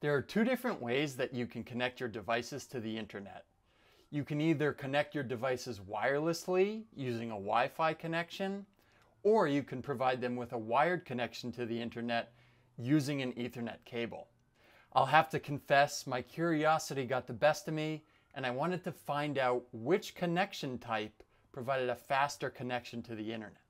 There are two different ways that you can connect your devices to the internet. You can either connect your devices wirelessly using a Wi-Fi connection, or you can provide them with a wired connection to the internet using an Ethernet cable. I'll have to confess my curiosity got the best of me and I wanted to find out which connection type provided a faster connection to the internet.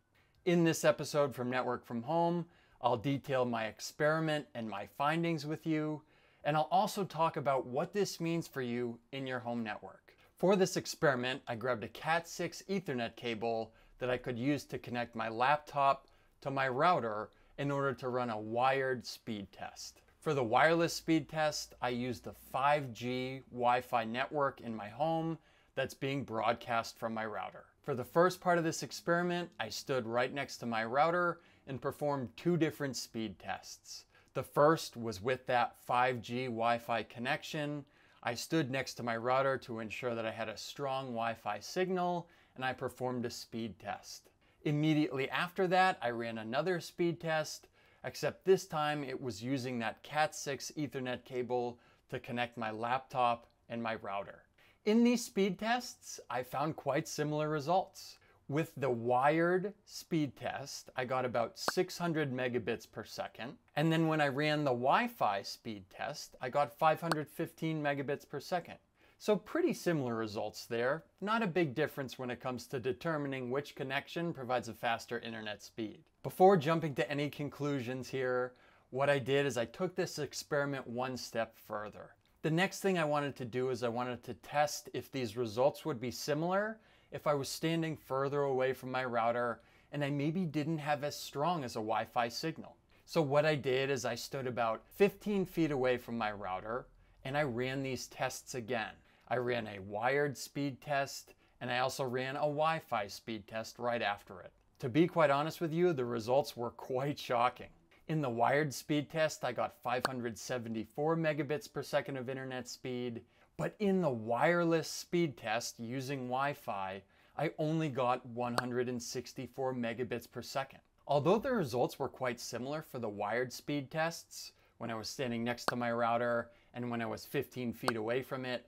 In this episode from Network from Home, I'll detail my experiment and my findings with you, and I'll also talk about what this means for you in your home network. For this experiment, I grabbed a Cat6 Ethernet cable that I could use to connect my laptop to my router in order to run a wired speed test. For the wireless speed test, I used the 5G Wi-Fi network in my home that's being broadcast from my router. For the first part of this experiment, I stood right next to my router and performed two different speed tests. The first was with that 5G Wi-Fi connection. I stood next to my router to ensure that I had a strong Wi-Fi signal and I performed a speed test. Immediately after that, I ran another speed test, except this time it was using that Cat6 Ethernet cable to connect my laptop and my router. In these speed tests, I found quite similar results. With the wired speed test, I got about 600 megabits per second. And then when I ran the Wi-Fi speed test, I got 515 megabits per second. So pretty similar results there. Not a big difference when it comes to determining which connection provides a faster internet speed. Before jumping to any conclusions here, what I did is I took this experiment one step further. The next thing I wanted to do is I wanted to test if these results would be similar if I was standing further away from my router and I maybe didn't have as strong as a Wi-Fi signal. So what I did is I stood about 15 feet away from my router and I ran these tests again. I ran a wired speed test and I also ran a Wi-Fi speed test right after it. To be quite honest with you, the results were quite shocking. In the wired speed test, I got 574 megabits per second of internet speed but in the wireless speed test using Wi-Fi, I only got 164 megabits per second. Although the results were quite similar for the wired speed tests, when I was standing next to my router and when I was 15 feet away from it,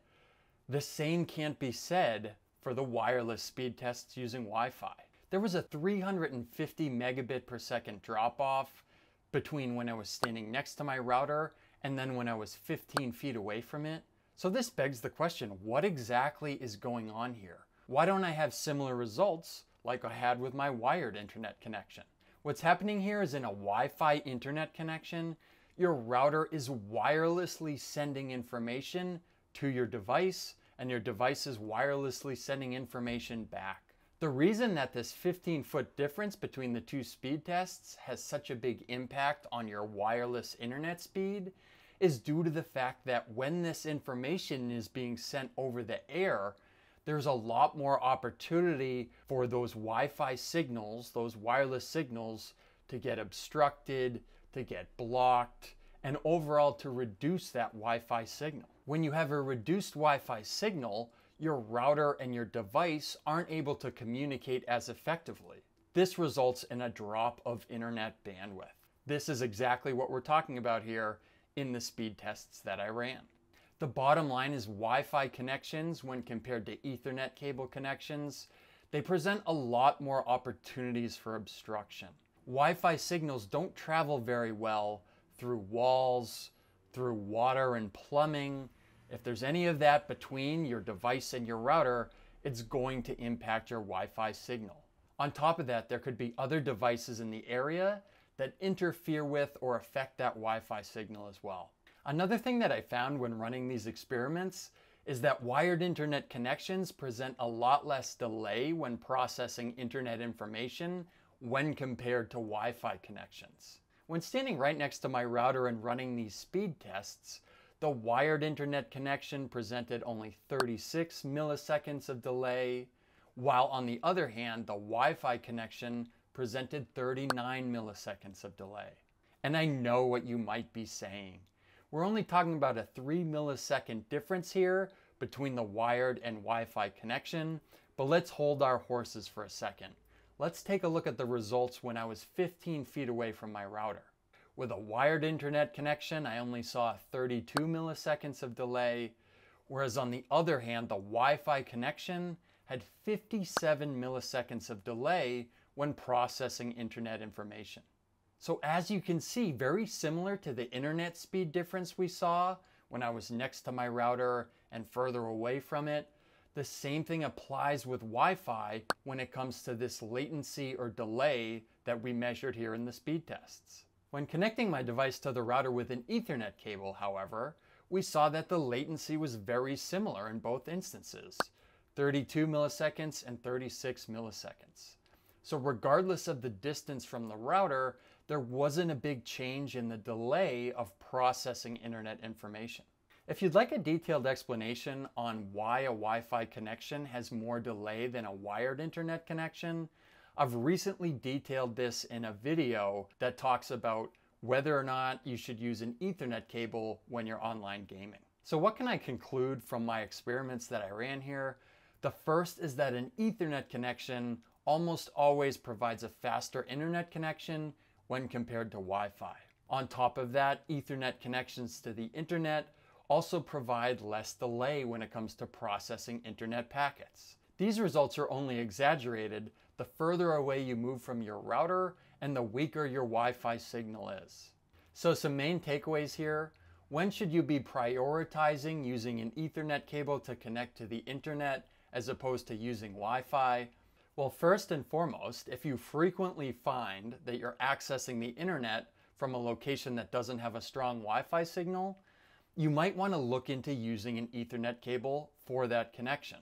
the same can't be said for the wireless speed tests using Wi-Fi. There was a 350 megabit per second drop off between when I was standing next to my router and then when I was 15 feet away from it. So this begs the question, what exactly is going on here? Why don't I have similar results like I had with my wired internet connection? What's happening here is in a Wi-Fi internet connection, your router is wirelessly sending information to your device and your device is wirelessly sending information back. The reason that this 15 foot difference between the two speed tests has such a big impact on your wireless internet speed is due to the fact that when this information is being sent over the air, there's a lot more opportunity for those Wi-Fi signals, those wireless signals to get obstructed, to get blocked, and overall to reduce that Wi-Fi signal. When you have a reduced Wi-Fi signal, your router and your device aren't able to communicate as effectively. This results in a drop of internet bandwidth. This is exactly what we're talking about here in the speed tests that I ran. The bottom line is Wi-Fi connections when compared to Ethernet cable connections, they present a lot more opportunities for obstruction. Wi-Fi signals don't travel very well through walls, through water and plumbing. If there's any of that between your device and your router, it's going to impact your Wi-Fi signal. On top of that, there could be other devices in the area that interfere with or affect that Wi-Fi signal as well. Another thing that I found when running these experiments is that wired internet connections present a lot less delay when processing internet information when compared to Wi-Fi connections. When standing right next to my router and running these speed tests, the wired internet connection presented only 36 milliseconds of delay, while on the other hand, the Wi-Fi connection presented 39 milliseconds of delay. And I know what you might be saying. We're only talking about a 3 millisecond difference here between the wired and Wi-Fi connection, but let's hold our horses for a second. Let's take a look at the results when I was 15 feet away from my router. With a wired internet connection, I only saw 32 milliseconds of delay, whereas on the other hand, the Wi-Fi connection had 57 milliseconds of delay when processing internet information. So as you can see, very similar to the internet speed difference we saw when I was next to my router and further away from it, the same thing applies with Wi-Fi when it comes to this latency or delay that we measured here in the speed tests. When connecting my device to the router with an Ethernet cable, however, we saw that the latency was very similar in both instances, 32 milliseconds and 36 milliseconds. So regardless of the distance from the router, there wasn't a big change in the delay of processing internet information. If you'd like a detailed explanation on why a Wi-Fi connection has more delay than a wired internet connection, I've recently detailed this in a video that talks about whether or not you should use an Ethernet cable when you're online gaming. So what can I conclude from my experiments that I ran here? The first is that an Ethernet connection almost always provides a faster internet connection when compared to Wi-Fi. On top of that, Ethernet connections to the internet also provide less delay when it comes to processing internet packets. These results are only exaggerated the further away you move from your router and the weaker your Wi-Fi signal is. So some main takeaways here. When should you be prioritizing using an Ethernet cable to connect to the internet as opposed to using Wi-Fi? Well, first and foremost, if you frequently find that you're accessing the internet from a location that doesn't have a strong Wi-Fi signal, you might want to look into using an Ethernet cable for that connection.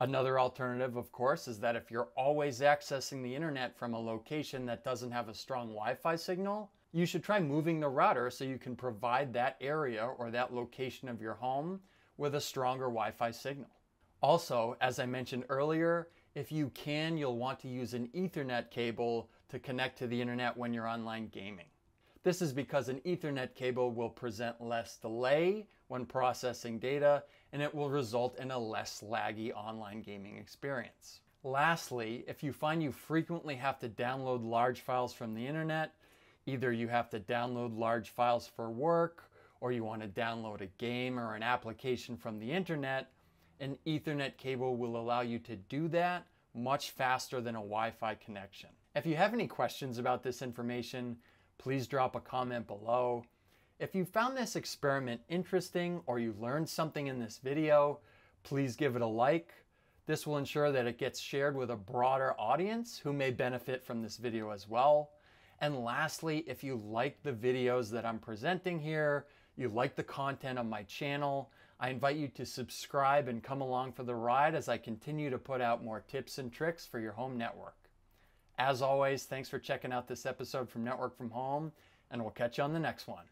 Another alternative, of course, is that if you're always accessing the internet from a location that doesn't have a strong Wi-Fi signal, you should try moving the router so you can provide that area or that location of your home with a stronger Wi-Fi signal. Also, as I mentioned earlier, if you can, you'll want to use an Ethernet cable to connect to the internet when you're online gaming. This is because an Ethernet cable will present less delay when processing data and it will result in a less laggy online gaming experience. Lastly, if you find you frequently have to download large files from the internet, either you have to download large files for work or you want to download a game or an application from the internet, an Ethernet cable will allow you to do that much faster than a Wi-Fi connection. If you have any questions about this information, please drop a comment below. If you found this experiment interesting or you learned something in this video, please give it a like. This will ensure that it gets shared with a broader audience who may benefit from this video as well. And lastly, if you like the videos that I'm presenting here, you like the content on my channel, I invite you to subscribe and come along for the ride as I continue to put out more tips and tricks for your home network. As always, thanks for checking out this episode from Network from Home, and we'll catch you on the next one.